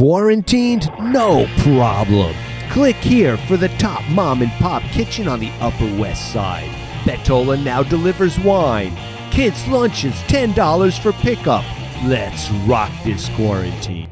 Quarantined? No problem. Click here for the top mom and pop kitchen on the Upper West Side. Bettola now delivers wine. Kids' lunches $10 for pickup. Let's rock this quarantine.